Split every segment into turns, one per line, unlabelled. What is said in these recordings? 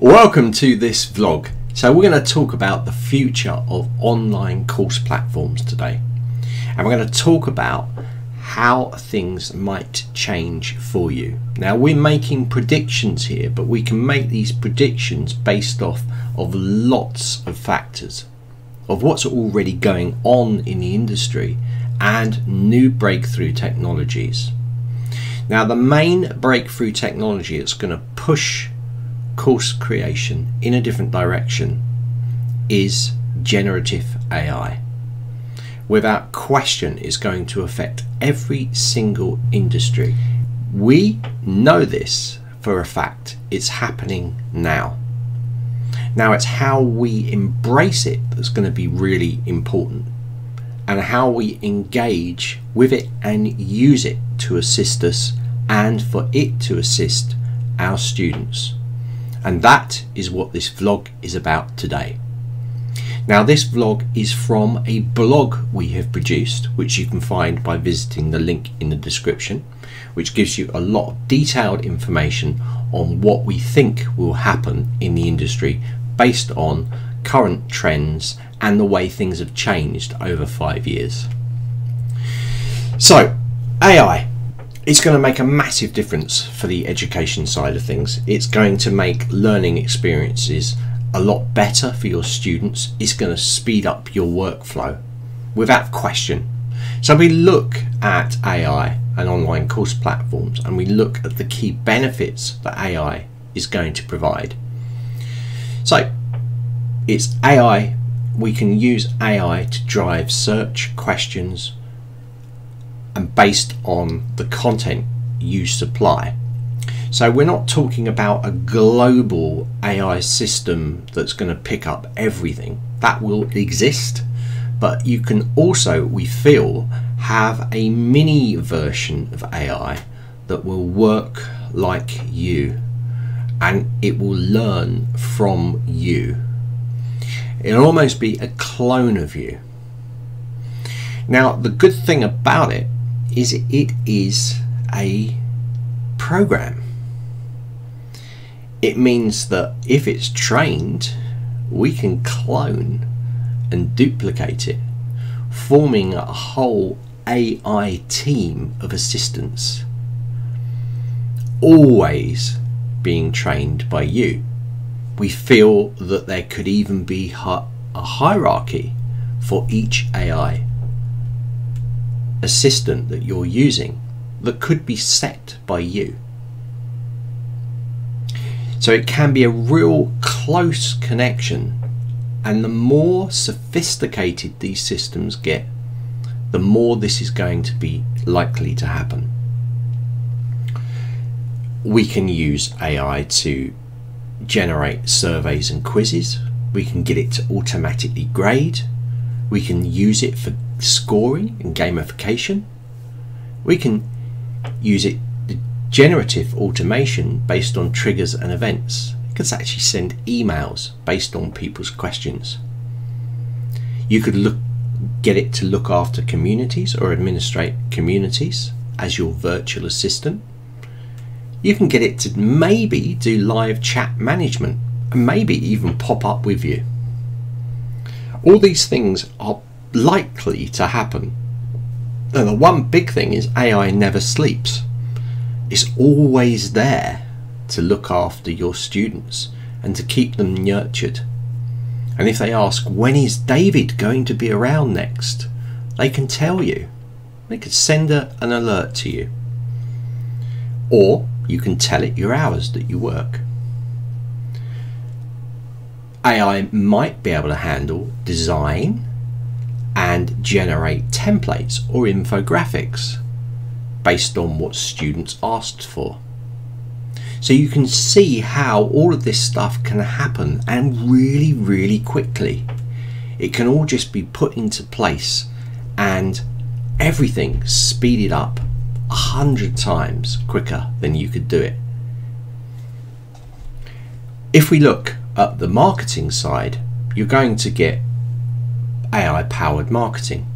Welcome to this vlog. So we're going to talk about the future of online course platforms today. And we're going to talk about how things might change for you. Now we're making predictions here, but we can make these predictions based off of lots of factors of what's already going on in the industry and new breakthrough technologies. Now the main breakthrough technology that's going to push course creation in a different direction is generative AI. Without question, is going to affect every single industry. We know this for a fact. It's happening now. Now, it's how we embrace it that's going to be really important and how we engage with it and use it to assist us and for it to assist our students. And that is what this vlog is about today. Now this vlog is from a blog we have produced, which you can find by visiting the link in the description, which gives you a lot of detailed information on what we think will happen in the industry based on current trends and the way things have changed over five years. So, AI it's going to make a massive difference for the education side of things. It's going to make learning experiences a lot better for your students. It's going to speed up your workflow without question. So we look at AI and online course platforms and we look at the key benefits that AI is going to provide. So it's AI, we can use AI to drive search questions, and based on the content you supply. So we're not talking about a global AI system that's going to pick up everything. That will exist, but you can also, we feel, have a mini version of AI that will work like you and it will learn from you. It'll almost be a clone of you. Now, the good thing about it is it is a program. It means that if it's trained, we can clone and duplicate it, forming a whole AI team of assistants, always being trained by you. We feel that there could even be a hierarchy for each AI assistant that you're using that could be set by you. So it can be a real close connection and the more sophisticated these systems get, the more this is going to be likely to happen. We can use AI to generate surveys and quizzes. We can get it to automatically grade. We can use it for scoring and gamification. We can use it generative automation based on triggers and events. It could actually send emails based on people's questions. You could look get it to look after communities or administrate communities as your virtual assistant. You can get it to maybe do live chat management and maybe even pop up with you. All these things are likely to happen. And the one big thing is AI never sleeps. It's always there to look after your students and to keep them nurtured. And if they ask, when is David going to be around next? They can tell you. They could send a, an alert to you. Or you can tell it your hours that you work. AI might be able to handle design, and generate templates or infographics based on what students asked for. So you can see how all of this stuff can happen and really, really quickly. It can all just be put into place and everything speeded up a hundred times quicker than you could do it. If we look at the marketing side, you're going to get AI powered marketing.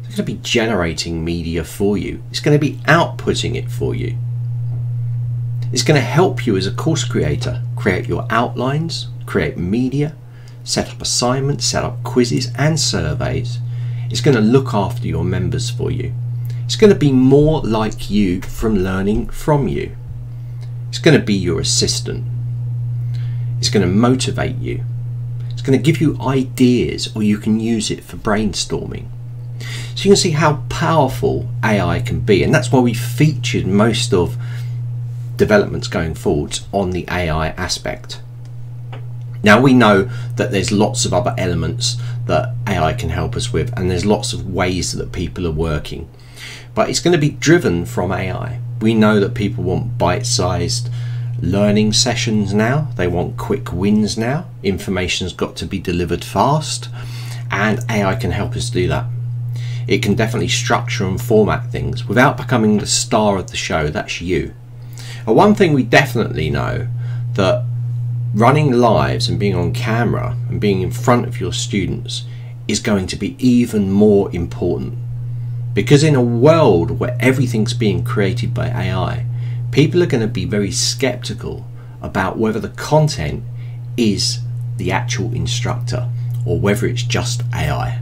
It's going to be generating media for you, it's going to be outputting it for you. It's going to help you as a course creator create your outlines, create media, set up assignments, set up quizzes and surveys. It's going to look after your members for you. It's going to be more like you from learning from you. It's going to be your assistant. It's going to motivate you. Going to give you ideas or you can use it for brainstorming. So you can see how powerful AI can be, and that's why we featured most of developments going forwards on the AI aspect. Now we know that there's lots of other elements that AI can help us with, and there's lots of ways that people are working, but it's going to be driven from AI. We know that people want bite sized learning sessions now, they want quick wins now, information's got to be delivered fast, and AI can help us do that. It can definitely structure and format things without becoming the star of the show, that's you. And one thing we definitely know that running lives and being on camera and being in front of your students is going to be even more important. Because in a world where everything's being created by AI, people are going to be very skeptical about whether the content is the actual instructor or whether it's just AI.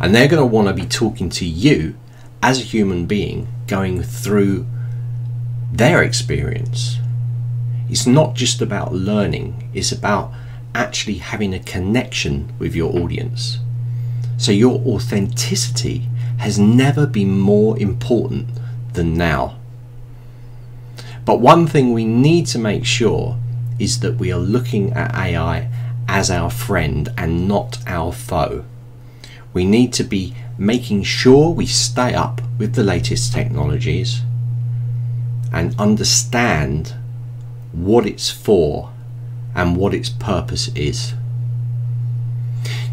And they're going to want to be talking to you as a human being going through their experience it's not just about learning, it's about actually having a connection with your audience. So your authenticity has never been more important than now. But one thing we need to make sure is that we are looking at AI as our friend and not our foe. We need to be making sure we stay up with the latest technologies and understand what it's for, and what its purpose is.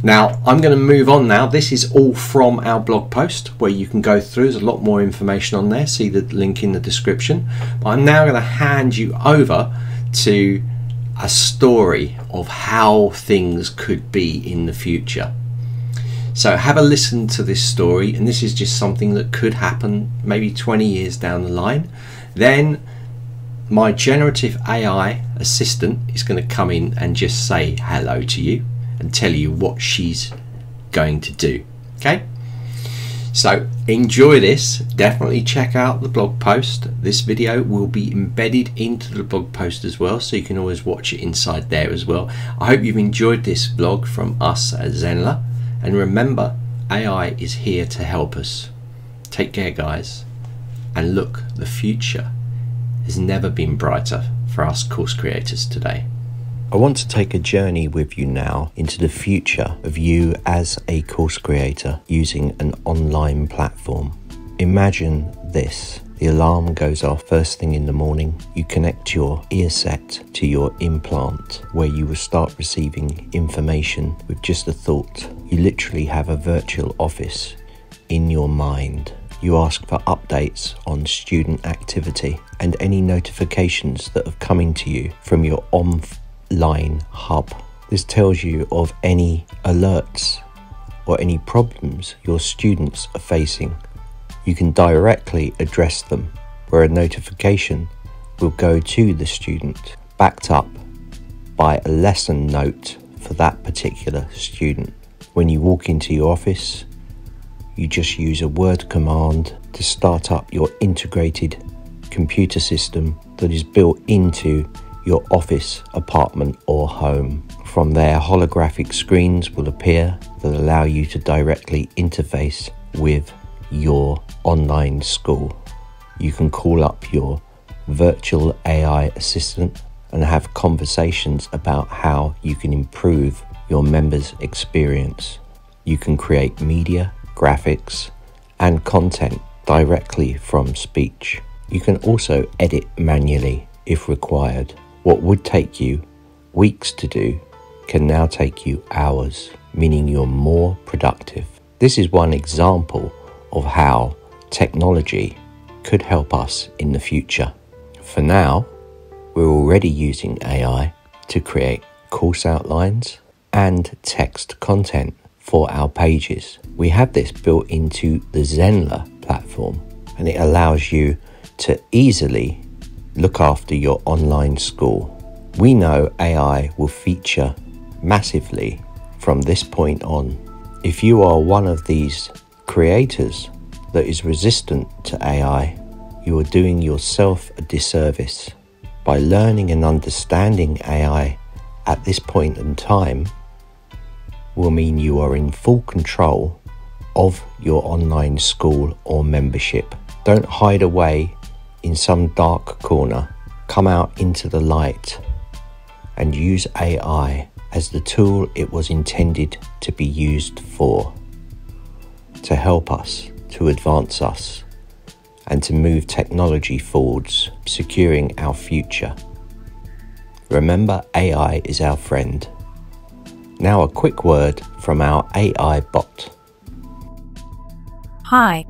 Now, I'm going to move on now. This is all from our blog post where you can go through. There's a lot more information on there. See the link in the description. But I'm now going to hand you over to a story of how things could be in the future. So have a listen to this story, and this is just something that could happen maybe 20 years down the line. Then my generative AI assistant is going to come in and just say hello to you and tell you what she's going to do. Okay? So enjoy this. Definitely check out the blog post. This video will be embedded into the blog post as well, so you can always watch it inside there as well. I hope you've enjoyed this vlog from us at Zenler. And remember, AI is here to help us. Take care, guys. And look, the future has never been brighter for us course creators today.
I want to take a journey with you now into the future of you as a course creator using an online platform. Imagine this. The alarm goes off first thing in the morning. You connect your ear set to your implant where you will start receiving information with just a thought. You literally have a virtual office in your mind you ask for updates on student activity and any notifications that have coming to you from your online hub. This tells you of any alerts or any problems your students are facing. You can directly address them where a notification will go to the student backed up by a lesson note for that particular student. When you walk into your office, you just use a word command to start up your integrated computer system that is built into your office, apartment, or home. From there, holographic screens will appear that allow you to directly interface with your online school. You can call up your virtual AI assistant and have conversations about how you can improve your members' experience. You can create media graphics, and content directly from speech. You can also edit manually if required. What would take you weeks to do can now take you hours, meaning you're more productive. This is one example of how technology could help us in the future. For now, we're already using AI to create course outlines and text content for our pages. We have this built into the Zenler platform and it allows you to easily look after your online school.
We know AI will feature massively from this point on. If you are one of these creators that is resistant to AI, you are doing yourself a disservice. By learning and understanding AI at this point in time, will mean you are in full control of your online school or membership. Don't hide away in some dark corner. Come out into the light and use AI as the tool it was intended to be used for to help us, to advance us, and to move technology forwards, securing our future. Remember, AI is our friend. Now, a quick word from our AI bot.
Hi,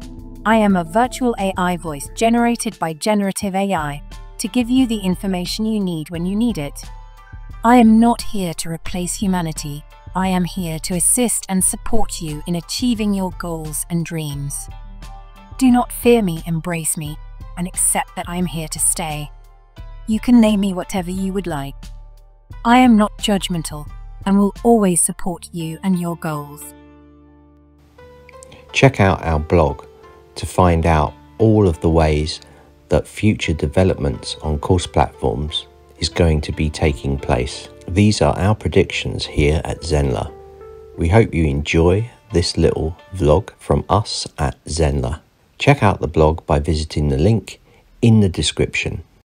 I am a virtual AI voice generated by generative AI to give you the information you need when you need it. I am not here to replace humanity. I am here to assist and support you in achieving your goals and dreams. Do not fear me, embrace me, and accept that I am here to stay. You can name me whatever you would like. I am not judgmental and will always support you and your goals.
Check out our blog to find out all of the ways that future developments on course platforms is going to be taking place. These are our predictions here at Zenler. We hope you enjoy this little vlog from us at Zenler. Check out the blog by visiting the link in the description.